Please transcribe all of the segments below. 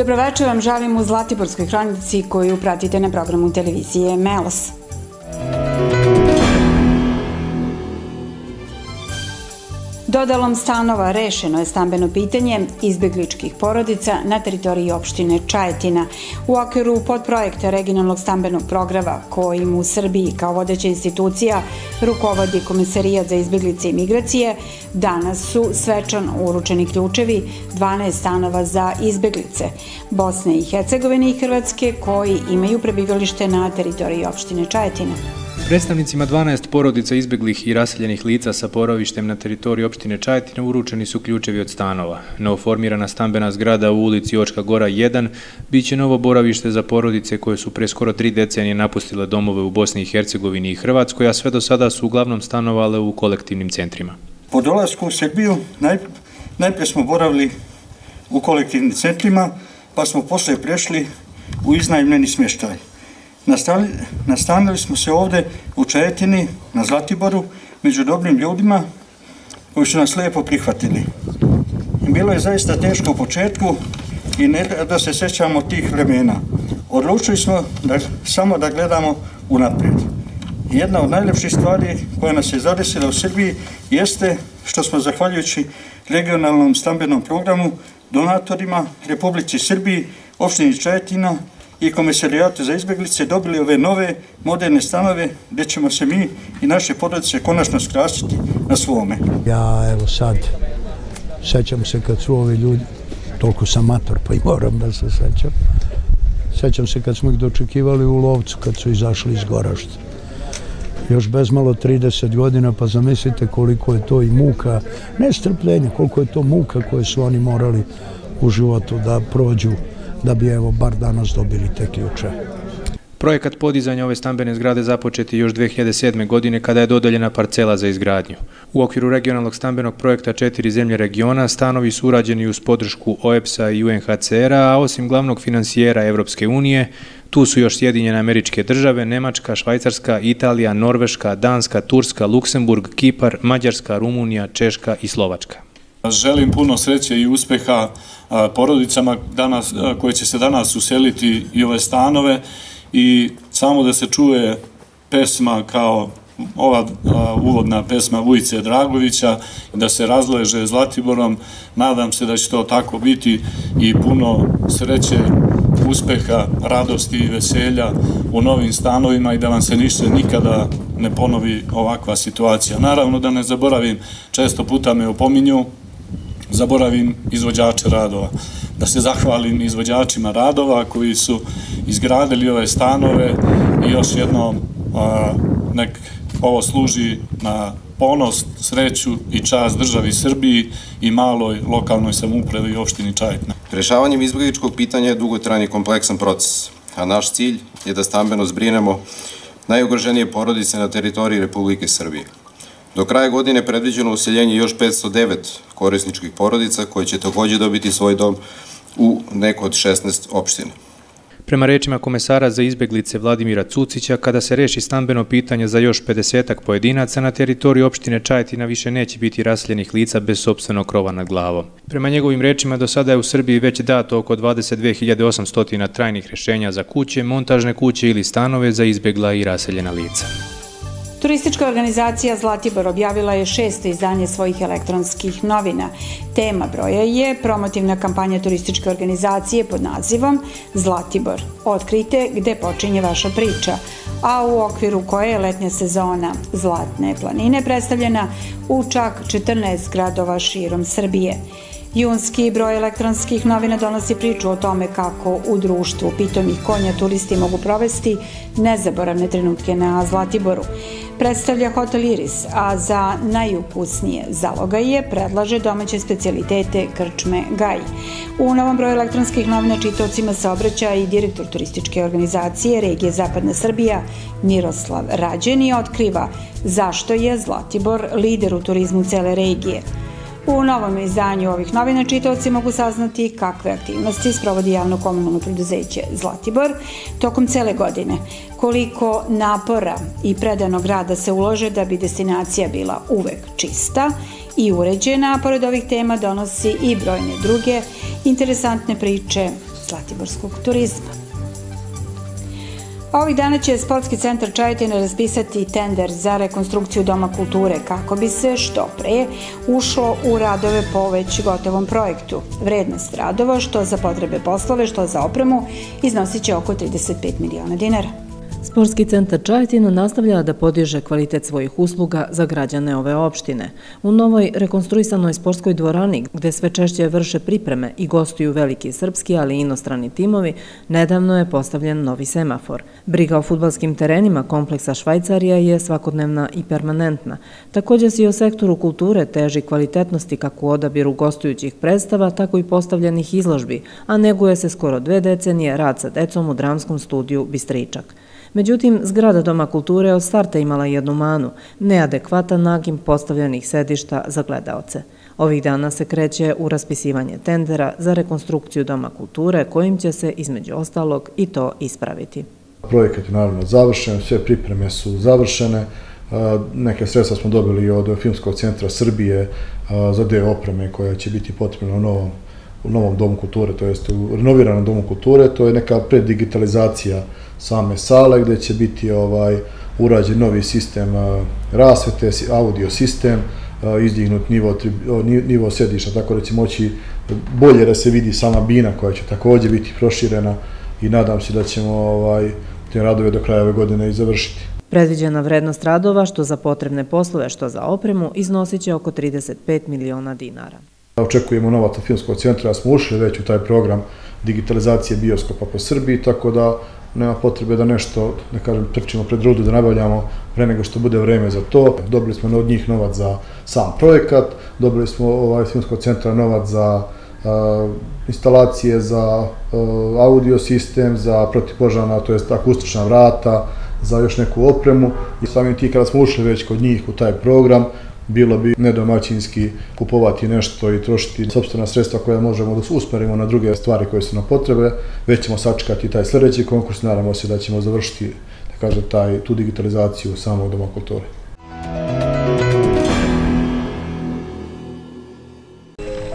Dobroveče vam želim u Zlatiborskoj hronici koju pratite na programu televizije MELOS. Dodalom stanova rešeno je stambeno pitanje izbjegličkih porodica na teritoriji opštine Čajetina. U okviru podprojekta regionalnog stambenog programa kojim u Srbiji kao vodeća institucija rukovodi Komisarijat za izbjeglice i migracije, danas su svečan uručeni ključevi 12 stanova za izbjeglice Bosne i Hercegovine i Hrvatske koji imaju prebivalište na teritoriji opštine Čajetina. Predstavnicima 12 porodica izbeglih i raseljenih lica sa porovištem na teritoriji opštine Čajetina uručeni su ključevi od stanova. Novoformirana stambena zgrada u ulici Očka Gora 1 biće novo boravište za porodice koje su pre skoro tri decenije napustile domove u Bosni i Hercegovini i Hrvatskoj, a sve do sada su uglavnom stanovale u kolektivnim centrima. Po dolasku u Srbiju najprije smo boravili u kolektivnim centrima, pa smo posle prešli u iznajmljeni smještaj. Nastanili smo se ovde u Čajetini, na Zlatiboru, među dobrim ljudima koji su nas lijepo prihvatili. Bilo je zaista teško u početku i ne da se sećamo tih vremena. Odlučili smo da, samo da gledamo unaprijed. Jedna od najljepših stvari koja nas je zadesila u Srbiji jeste što smo zahvaljujući regionalnom stambenom programu donatorima Republici Srbiji, opštini Čajetina, i komisarijatu za izbjeglice dobili ove nove moderne stanove gdje ćemo se mi i naše porodice konačno skrasiti na svome. Ja evo sad sećam se kad su ovi ljudi, toliko sam mator pa i moram da se sećam, sećam se kad smo ih dočekivali u lovcu kad su izašli iz Gorašta. Još bez malo 30 godina, pa zamislite koliko je to i muka, ne strpljenje, koliko je to muka koje su oni morali u životu da prođu da bi evo bar danas dobili te ključe. Projekat podizanja ove stambene zgrade započeti još 2007. godine kada je dodeljena parcela za izgradnju. U okviru regionalnog stambenog projekta četiri zemlje regiona stanovi su urađeni uz podršku OEPS-a i UNHCR-a, a osim glavnog financijera Evropske unije, tu su još Sjedinjene američke države, Nemačka, Švajcarska, Italija, Norveška, Danska, Turska, Luksemburg, Kipar, Mađarska, Rumunija, Češka i Slovačka. Želim puno sreće i uspeha porodicama danas, koje će se danas useliti i ove stanove i samo da se čuje pesma kao ova uvodna pesma Vujice Dragovića, da se razleže Zlatiborom. Nadam se da će to tako biti i puno sreće, uspeha, radosti i veselja u novim stanovima i da vam se ništa nikada ne ponovi ovakva situacija. Naravno da ne zaboravim, često puta me opominju, zaboravim izvođače radova. Da se zahvalim izvođačima radova koji su izgradili ove stanove i još jedno nek ovo služi na ponos, sreću i čast državi Srbiji i maloj lokalnoj samupravi i opštini Čajetna. Rešavanjem izbjegličkog pitanja je dugotrajni kompleksan proces, a naš cilj je da stambeno zbrinemo najugroženije porodice na teritoriji Republike Srbije. Do kraja godine predviđeno useljenje još 509 korisničkih porodica koje će također dobiti svoj dom u neko od 16 opština. Prema rečima komesara za izbeglice Vladimira Cucića, kada se reši stambeno pitanje za još 50 pojedinaca, na teritoriju opštine Čajetina više neće biti rasljenih lica bez sobstvenog krova nad glavom. Prema njegovim rečima, do sada je u Srbiji već dato oko 22.800 trajnih rešenja za kuće, montažne kuće ili stanove za izbegla i raseljena lica. Turistička organizacija Zlatibor objavila je šesto izdanje svojih elektronskih novina. Tema broja je promotivna kampanja turističke organizacije pod nazivom Zlatibor. Otkrite gde počinje vaša priča, a u okviru koje je letnja sezona Zlatne planine predstavljena u čak 14 gradova širom Srbije. Junski broj elektronskih novina donosi priču o tome kako u društvu pitomih konja turisti mogu provesti nezaboravne trenutke na Zlatiboru. Predstavlja hotel Iris, a za najukusnije zalogaje predlaže domaće specialitete Krčme Gaj. U novom broju elektronskih novina čitocima se obraća i direktor turističke organizacije regije Zapadna Srbija Miroslav Rađeni otkriva zašto je Zlatibor lider u turizmu cele regije. U novom izdanju ovih novina čitavci mogu saznati kakve aktivnosti sprovodi javno komunalno preduzeće Zlatibor tokom cele godine, koliko napora i predanog rada se ulože da bi destinacija bila uvek čista i uređena, a pored ovih tema donosi i brojne druge interesantne priče zlatiborskog turizma. Ovih dana će Sportski centar Čajetina raspisati tender za rekonstrukciju Doma kulture kako bi se što pre ušlo u radove po već gotovom projektu. Vrednost radova što za potrebe poslove, što za opremu iznosit će oko 35 miliona dinara. Sportski centar Čajetina nastavlja da podiže kvalitet svojih usluga za građane ove opštine. U novoj rekonstruisanoj sportskoj dvorani, gde sve češće vrše pripreme i gostuju veliki srpski, ali i inostrani timovi, nedavno je postavljen novi semafor. Briga o futbalskim terenima kompleksa Švajcarija je svakodnevna i permanentna. Također se i o sektoru kulture teži kvalitetnosti kako u odabiru gostujućih predstava, tako i postavljenih izložbi, a neguje se skoro dve decenije rad sa decom u dramskom studiju Bistričak. Međutim, zgrada Doma kulture od starta imala jednu manu, neadekvatan nagim postavljenih sedišta za gledaoce. Ovih dana se kreće u raspisivanje tendera za rekonstrukciju Doma kulture, kojim će se, između ostalog, i to ispraviti. Projekat je naravno završen, sve pripreme su završene, neke sredstva smo dobili od Filmskog centra Srbije za deo opreme koja će biti potrebna u novom u novom domu kulture, to jest u renoviranom domu kulture, to je neka predigitalizacija same sale gdje će biti ovaj urađen novi sistem rasvete, audio sistem, izdignut nivo, nivo sedišta, tako da će moći bolje da se vidi sama bina koja će također biti proširena i nadam se da ćemo ovaj, te radove do kraja ove godine i završiti. Predviđena vrednost radova, što za potrebne poslove, što za opremu, iznosit će oko 35 miliona dinara. Očekujemo novata filmskog centra, smo ušli već u taj program digitalizacije bioskopa po Srbiji, tako da nema potrebe da nešto, da kažem, trčimo pred rudu da nabavljamo pre nego što bude vreme za to. Dobili smo od njih novac za sam projekat, dobili smo ovaj filmskog centra novac za eh, instalacije za eh, audio sistem, za protipožana, to jest akustična vrata, za još neku opremu. I samim ti kada smo ušli već kod njih u taj program, bilo bi nedomaćinski kupovati nešto i trošiti sobstvena sredstva koja možemo da usmerimo na druge stvari koje su nam potrebe, već ćemo sačekati taj sljedeći konkurs, naravno se da ćemo završiti da kažem, taj, tu digitalizaciju samog doma kulture.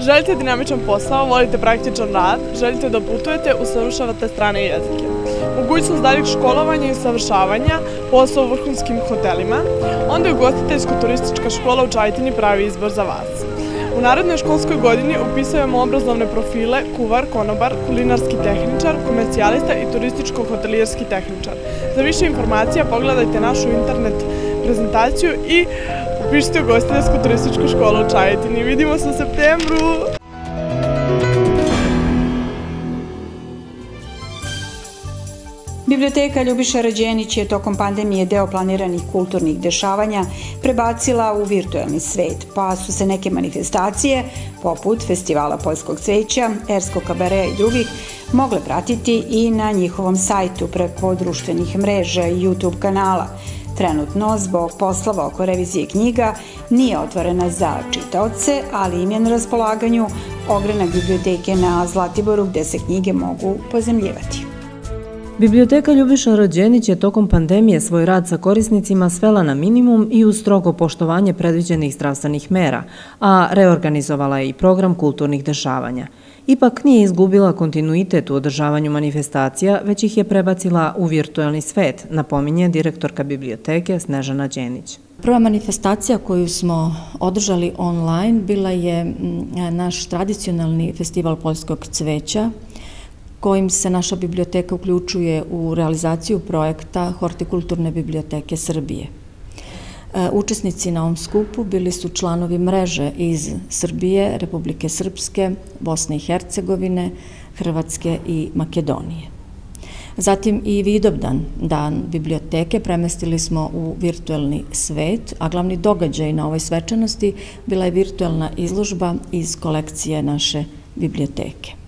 Želite dinamičan posao, volite praktičan rad, želite da putujete, usavršavate strane jezike. Mogućnost daljeg školovanja i usavršavanja, posao u vrhunskim hotelima, onda je ugostiteljsko-turistička škola u Čajtini pravi izbor za vas. U narodnoj školskoj godini upisujemo obrazovne profile kuvar, konobar, kulinarski tehničar, komercijalista i turističko-hotelijerski tehničar. Za više informacija pogledajte našu internet prezentaciju i upišite u gostiteljsko-turističku školu u Čajetini. Vidimo se u septembru! Biblioteka Ljubiša Rađenić je tokom pandemije deo planiranih kulturnih dešavanja prebacila u virtualni svet, pa su se neke manifestacije, poput Festivala Poljskog cveća, Erskog kabarea i drugih, mogle pratiti i na njihovom sajtu preko društvenih mreža i YouTube kanala. Trenutno, zbog poslova oko revizije knjiga, nije otvorena za čitaoce, ali im je na raspolaganju ogranak biblioteke na Zlatiboru gde se knjige mogu pozemljivati. Biblioteka Ljubiša Rođenić je tokom pandemije svoj rad sa korisnicima svela na minimum i uz strogo poštovanje predviđenih zdravstvenih mera, a reorganizovala je i program kulturnih dešavanja. Ipak nije izgubila kontinuitet u održavanju manifestacija, već ih je prebacila u virtualni svet, napominje direktorka biblioteke Snežana Đenić. Prva manifestacija koju smo održali online bila je mm, naš tradicionalni festival Poljskog cveća, kojim se naša biblioteka uključuje u realizaciju projekta Hortikulturne biblioteke Srbije. E, učesnici na ovom skupu bili su članovi mreže iz Srbije, Republike Srpske, Bosne i Hercegovine, Hrvatske i Makedonije. Zatim i Vidovdan, dan biblioteke, premestili smo u virtuelni svet, a glavni događaj na ovoj svečanosti bila je virtuelna izložba iz kolekcije naše biblioteke.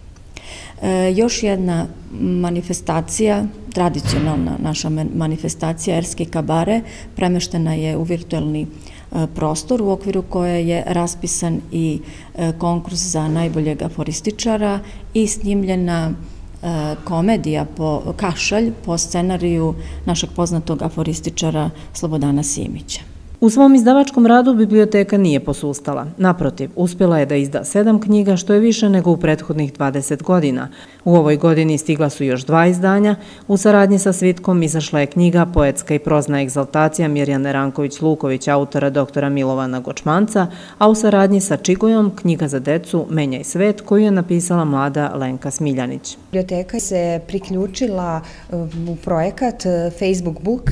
E, još jedna manifestacija, tradicionalna naša manifestacija Erske kabare, premeštena je u virtualni e, prostor u okviru koje je raspisan i e, konkurs za najboljeg aforističara i snimljena e, komedija po Kašalj po scenariju našeg poznatog aforističara Slobodana Simića. U svom izdavačkom radu biblioteka nije posustala. Naprotiv, uspjela je da izda sedam knjiga, što je više nego u prethodnih 20 godina. U ovoj godini stigla su još dva izdanja. U saradnji sa Svitkom izašla je knjiga Poetska i prozna egzaltacija Mirjane Ranković-Luković, autora doktora Milovana Gočmanca, a u saradnji sa Čigojom knjiga za decu Menjaj svet, koju je napisala mlada Lenka Smiljanić. Biblioteka se priključila um, u projekat uh, Facebook Book,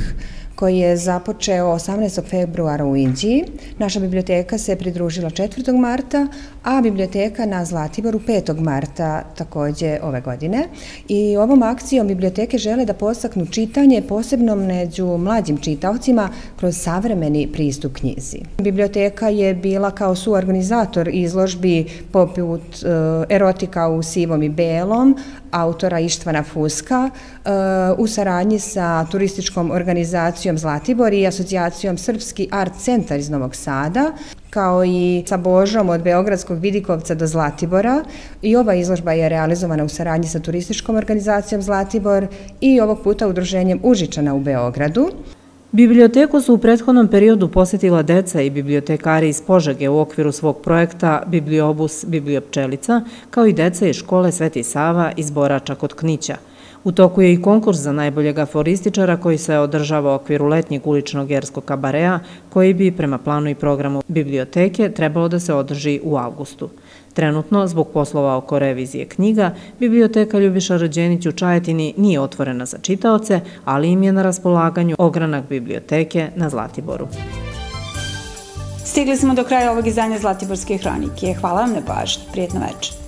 koji je započeo 18. februara u Indiji. Naša biblioteka se pridružila 4. marta, a biblioteka na Zlatiboru 5. marta takođe ove godine. I ovom akcijom biblioteke žele da postaknu čitanje posebno među mlađim čitavcima kroz savremeni pristup knjizi. Biblioteka je bila kao suorganizator izložbi poput e, erotika u sivom i belom, autora Ištvana Fuska, e, u saradnji sa turističkom organizacijom Zlatibor i asocijacijom Srpski art centar iz Novog Sada, kao i sa Božom od Beogradskog Vidikovca do Zlatibora. I ova izložba je realizovana u saradnji sa turističkom organizacijom Zlatibor i ovog puta udruženjem Užičana u Beogradu. Biblioteku su u prethodnom periodu posjetila deca i bibliotekari iz Požege u okviru svog projekta Bibliobus Bibliopčelica, kao i deca iz škole Sveti Sava iz Borača kod Knića. U toku je i konkurs za najboljeg aforističara koji se održava u okviru letnjeg uličnog jerskog kabarea, koji bi prema planu i programu biblioteke trebalo da se održi u augustu. Trenutno, zbog poslova oko revizije knjiga, biblioteka Ljubiša Rađenić u Čajetini nije otvorena za čitaoce, ali im je na raspolaganju ogranak biblioteke na Zlatiboru. Stigli smo do kraja ovog izdanja Zlatiborske hronike. Hvala vam na pažnji. Prijetno večer.